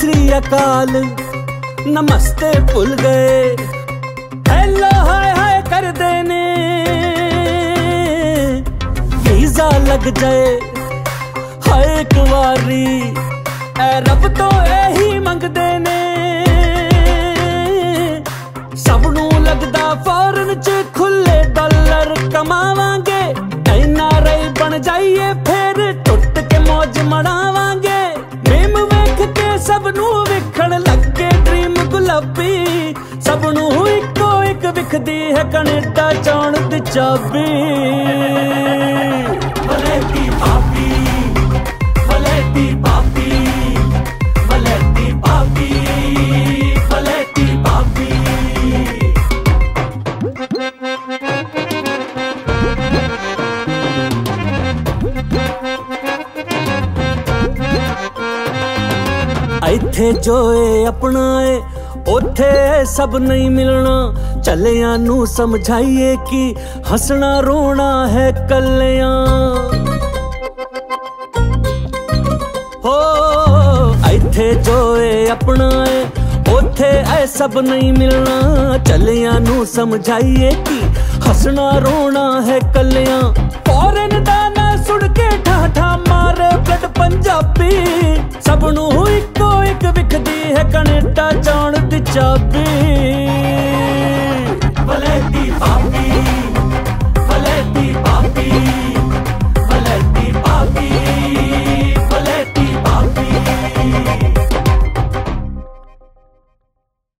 ਸ੍ਰੀ ਅਕਾਲ। ਨਮਸਤੇ ਭੁੱਲ ਗਏ। ਹੈਲੋ, ਹਾਏ ਹਾਏ ਕਰਦੇ ਨੇ। ਵੀਜ਼ਾ ਲੱਗ ਜਾਏ। ਹਾਏ, ਇੱਕ ਵਾਰੀ ਐ ਰੱਬ ਤੋਂ ਇਹੀ ਮੰਗਦੇ ਨੇ। ਸਭ ਨੂੰ ਲੱਗਦਾ ਫੌਰਨ ਚ ਇੱਕੋ ਵਿਖਦੀ ਹੈ ਕੈਨੇਡਾ ਚਾਉਣ ਦੀ ਚਾਬੀ। ਵਲੇਤੀ ਪਾਪੀ ਵਲੇਤੀ ਪਾਪੀ ਵਲੇਤੀ ਪਾਪੀ ਵਲੇਤੀ ਪਾਪੀ ਇੱਥੇ ਜੋ ਏ ਆਪਣਾ ਏ ਉੱਥੇ ਸਭ ਨਹੀਂ ਮਿਲਣਾ। ਚੱਲਿਆਂ ਨੂੰ ਸਮਝਾਈਏ ਕਿ ਹੱਸਣਾ ਰੋਣਾ ਹੈ ਕੱਲਿਆਂ। ਹੋ, ਇੱਥੇ ਜੋ ਏ ਆਪਣਾ ਏ, ਉੱਥੇ ਐ ਸਭ ਨਹੀਂ ਮਿਲਣਾ। ਚੱਲਿਆਂ ਨੂੰ ਸਮਝਾਈਏ ਕਿ ਹੱਸਣਾ ਰੋਣਾ ਹੈ ਕੱਲਿਆਂ। ਫੋਰਨ ਦਾ ਨਾ ਸੁਣ ਕੇ ਠਾਠਾ ਮਾਰੇ ਬਲੱਡ ਪੰਜਾਬੀ। ਸਭ ਨੂੰ ਇੱਕੋ ਇੱਕ ਵਿਖਦੀ ਹੈ ਕੈਨੇਡਾ ਜਾਣ ਦੀ ਚਾਬੀ